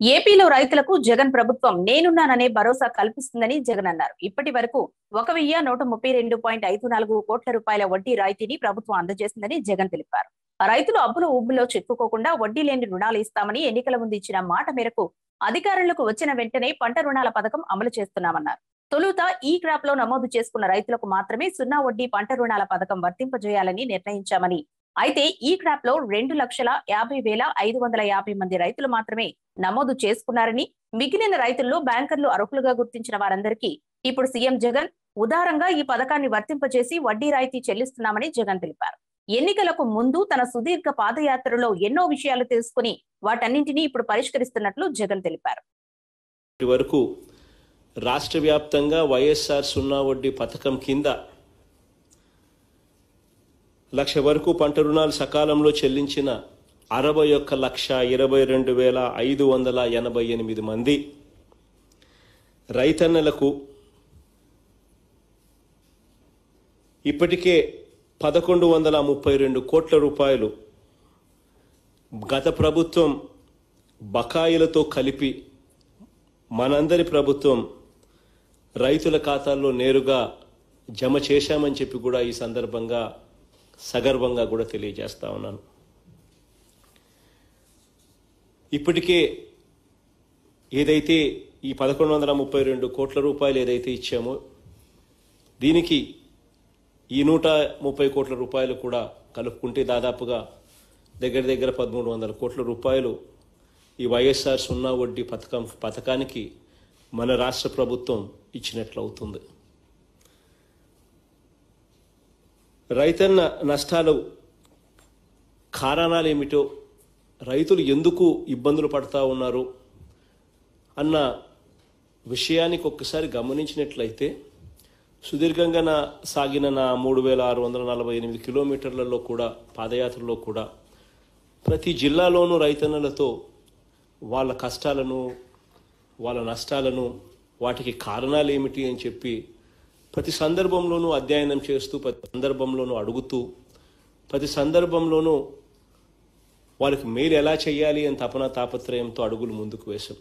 ఏపీలో రైతులకు జగన్ ప్రభుత్వం నేనున్నాననే భరోసా కల్పిస్తుందని జగన్ అన్నారు. ఇప్పటి వరకు ఒక వెయ్యి నూట ముప్పై రెండు పాయింట్ ఐదు నాలుగు కోట్ల రూపాయల వడ్డీ రాయితీని ప్రభుత్వం అందజేసిందని జగన్ తెలిపారు. రైతులు అప్పుల ఉబ్బులో చిక్కుకోకుండా వడ్డీ లేని రుణాలు ఇస్తామని ఎన్నికల ముందు ఇచ్చిన మాట మేరకు అధికారంలోకి వచ్చిన వెంటనే పంట రుణాల పథకం అమలు చేస్తున్నామన్నారు. తొలుత ఈ క్రాప్లో నమోదు చేసుకున్న రైతులకు మాత్రమే సున్నా వడ్డీ పంట రుణాల పథకం వర్తింపజేయాలని నిర్ణయించామని అయితే ఈ క్రాప్లో రెండు లక్షల యాభై వేల ఐదు వందల యాభై మంది రైతులు మాత్రమే నమోదు చేసుకున్నారని మిగిలిన రైతుల్లో బ్యాంకర్లు అర్హులుగా గుర్తించిన వారందరికీ ఇప్పుడు సీఎం జగన్ ఉదారంగా ఈ పథకాన్ని వర్తింపజేసి వడ్డీ రాయితీ చెల్లిస్తున్నామని జగన్ తెలిపారు. ఎన్నికలకు ముందు తన సుదీర్ఘ పాదయాత్రలో ఎన్నో విషయాలు తెలుసుకుని వాటన్నింటినీ ఇప్పుడు పరిష్కరిస్తున్నట్లు జగన్ తెలిపారు. వరకు రాష్ట్ర వ్యాప్తంగా వైఎస్ఆర్ సున్నా వడ్డీ పథకం కింద లక్ష వరకు పంట రుణాలు సకాలంలో చెల్లించిన అరవై ఒక్క లక్ష ఇరవై రెండు వేల ఐదు వందల ఎనభై ఎనిమిది మంది రైతన్నలకు ఇప్పటికే పదకొండు వందల ముప్పై రెండు కోట్ల రూపాయలు గత ప్రభుత్వం బకాయిలతో కలిపి మనందరి ప్రభుత్వం రైతుల ఖాతాల్లో నేరుగా జమ చేశామని చెప్పి కూడా ఈ సందర్భంగా సగర్వంగా కూడా తెలియజేస్తా ఉన్నాను. ఇప్పటికే ఏదైతే ఈ పదకొండు వందల ముప్పై రెండు కోట్ల రూపాయలు ఏదైతే ఇచ్చామో దీనికి ఈ నూట ముప్పై కోట్ల రూపాయలు కూడా కలుపుకుంటే దాదాపుగా దగ్గర దగ్గర పదమూడు వందల కోట్ల రూపాయలు ఈ వైఎస్ఆర్ సున్నా వడ్డీ పథకం పథకానికి మన రాష్ట్ర ప్రభుత్వం ఇచ్చినట్లు అవుతుంది రైతన్న నష్టాలు కారణాలు ఏమిటో రైతులు ఎందుకు ఇబ్బందులు పడతా ఉన్నారు అన్న విషయానికి ఒక్కసారి గమనించినట్లయితే సుదీర్ఘంగా నా సాగిన నా మూడు వేల ఆరు వందల నలభై ఎనిమిది కిలోమీటర్లలో కూడా పాదయాత్రలో కూడా ప్రతి జిల్లాలోనూ రైతన్నలతో వాళ్ళ కష్టాలను వాళ్ళ నష్టాలను వాటికి కారణాలు ఏమిటి అని చెప్పి ప్రతి సందర్భంలోనూ అధ్యయనం చేస్తూ ప్రతి సందర్భంలోనూ అడుగుతూ ప్రతి సందర్భంలోనూ వాళ్ళకి మేలు ఎలా చేయాలి అని తపన తాపత్రయంతో అడుగులు ముందుకు వేశాం.